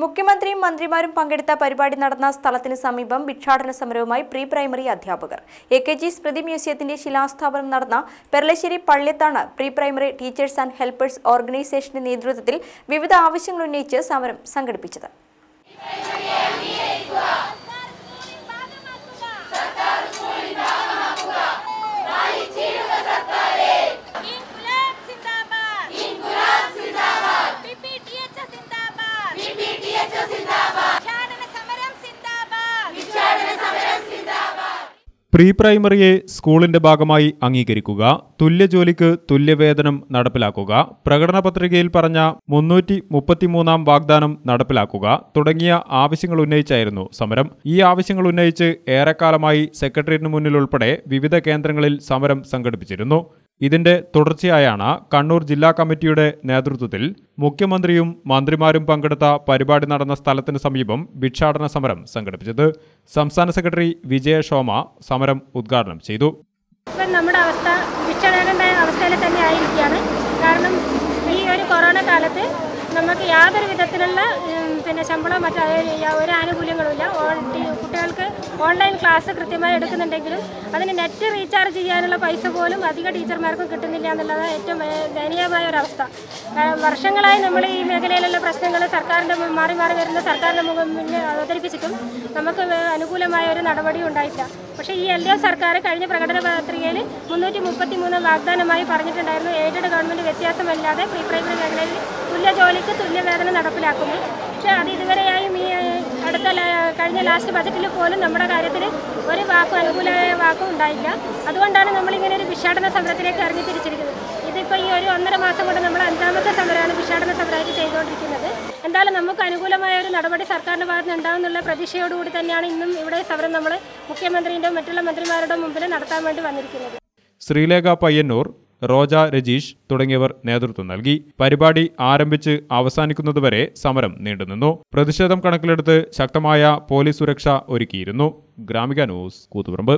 മുഖ്യമന്ത്രിയും മന്ത്രിമാരും പങ്കെടുത്ത പരിപാടി നടന്ന സ്ഥലത്തിന് സമീപം ഭിക്ഷാടന സമരവുമായി പ്രീ പ്രൈമറി അധ്യാപകർ. എ കെ ജി സ്മൃതി മ്യൂസിയത്തിന്റെ ശിലാസ്ഥാപനം നടന്ന Peralassery പള്ളിയത്താണ് pre primary teachers and helpers ഓർഗനൈസേഷന്റെ നേതൃത്വത്തിൽ വിവിധ ആവശ്യങ്ങൾ ഉന്നയിച്ച് സമരം സംഘടിപ്പിച്ചത്. പ്രീ പ്രൈമറിയെ സ്കൂളിന്റെ ഭാഗമായി അംഗീകരിക്കുക തുല്യ ജോലിക്ക് തുല്യവേതനം നടപ്പിലാക്കുക പ്രകടന പത്രികയിൽ പറഞ്ഞ മുന്നൂറ്റി മുപ്പത്തിമൂന്നാം വാഗ്ദാനം നടപ്പിലാക്കുക തുടങ്ങിയ ആവശ്യങ്ങൾ ഉന്നയിച്ചായിരുന്നു സമരം. ഈ ആവശ്യങ്ങൾ ഉന്നയിച്ച് ഏറെക്കാലമായി സെക്രട്ടേറിയറ്റിന് മുന്നിൽ ഉൾപ്പെടെ വിവിധ കേന്ദ്രങ്ങളിൽ സമരം സംഘടിപ്പിച്ചിരുന്നു. ഇതിന്റെ തുടർച്ചയായാണ് കണ്ണൂർ ജില്ലാ കമ്മിറ്റിയുടെ നേതൃത്വത്തിൽ മുഖ്യമന്ത്രിയും മന്ത്രിമാരും പങ്കെടുത്ത പരിപാടി നടന്ന സ്ഥലത്തിന് സമീപം ഭിക്ഷാടന സമരം സംഘടിപ്പിച്ചത് സംസ്ഥാന സെക്രട്ടറി വിജയ ശോമ സമരം ഉദ്ഘാടനം ചെയ്തു. നമ്മുടെ അവസ്ഥ അവസ്ഥയിൽ തന്നെ ആയിരിക്കുകയാണ്. കാരണം ഈ ഒരു കൊറോണ കാലത്ത് നമുക്ക് യാതൊരു വിധത്തിലുള്ള പിന്നെ ശമ്പളം മറ്റു ഒരു ആനുകൂല്യങ്ങളുമില്ല കുട്ടികൾക്ക് ഓൺലൈൻ ക്ലാസ് കൃത്യമായി എടുക്കുന്നുണ്ടെങ്കിലും അതിന് നെറ്റ് റീചാർജ് ചെയ്യാനുള്ള പൈസ പോലും അധിക ടീച്ചർമാർക്കും കിട്ടുന്നില്ല എന്നുള്ളത് ഏറ്റവും ദയനീയമായ ഒരവസ്ഥ വർഷങ്ങളായി നമ്മൾ ഈ മേഖലയിലുള്ള പ്രശ്നങ്ങൾ സർക്കാരിന്റെ മാറി മാറി വരുന്ന സർക്കാരിന്റെ മുന്നിൽ അവതരിപ്പിച്ചിട്ടും നമുക്ക് അനുകൂലമായ ഒരു നടപടിയും ഉണ്ടായിട്ടില്ല. പക്ഷേ ഈ എൽ ഡി എഫ് സർക്കാർ കഴിഞ്ഞ പ്രകടന പത്രികയിൽ മുന്നൂറ്റി മുപ്പത്തി മൂന്ന് വാഗ്ദാനമായി പറഞ്ഞിട്ടുണ്ടായിരുന്നു. എയ്ഡഡ് ഗവൺമെന്റ് വ്യത്യാസമില്ലാതെ പ്രീ പ്രൈമറി മേഖലയിൽ തുല്യ ജോലിക്ക് തുല്യ വേതനം നടപ്പിലാക്കുന്നു. പക്ഷേ അത് ഇതുവരെയായും ഈ കഴിഞ്ഞ ലാസ്റ്റ് ബജറ്റിൽ പോലും നമ്മുടെ കാര്യത്തിൽ ഒരു വാക്കും അനുകൂലമായ വാക്കും ഉണ്ടായില്ല. അതുകൊണ്ടാണ് നമ്മളിങ്ങനെ ഒരു ഭിക്ഷാടന സമരത്തിലേക്ക് ഇറങ്ങി തിരിച്ചിരിക്കുന്നത്. ഇതിപ്പോൾ ഈ ഒരു ഒന്നര മാസം കൊണ്ട് നമ്മൾ അഞ്ചാമത്തെ സമരമാണ് ഭിക്ഷാടന സമരമായിട്ട് ചെയ്തുകൊണ്ടിരിക്കുന്നത്. എന്തായാലും നമുക്ക് അനുകൂലമായ ഒരു നടപടി സർക്കാരിന്റെ ഭാഗത്ത് നിന്ന് ഉണ്ടാവുന്നുള്ള പ്രതീക്ഷയോടുകൂടി തന്നെയാണ് ഇന്നും ഇവിടെ സമരം നമ്മൾ മുഖ്യമന്ത്രിന്റെ മറ്റുള്ള മന്ത്രിമാരുടെ മുമ്പിൽ നടത്താൻ വേണ്ടി വന്നിരിക്കുന്നത്. ശ്രീലേഖ പയ്യന്നൂർ റോജ രജീഷ് തുടങ്ങിയവർ നേതൃത്വം നൽകി. പരിപാടി ആരംഭിച്ച് അവസാനിക്കുന്നതുവരെ സമരം നീണ്ടുനിന്നു. പ്രതിഷേധം കണക്കിലെടുത്ത് ശക്തമായ പോലീസ് സുരക്ഷ ഒരുക്കിയിരുന്നു. ഗ്രാമിക ന്യൂസ് കൂത്തുപറമ്പ്.